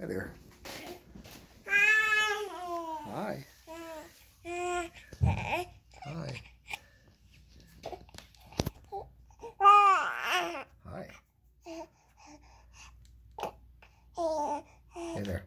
Hi there. Hi. Hi. Hi. Hey there.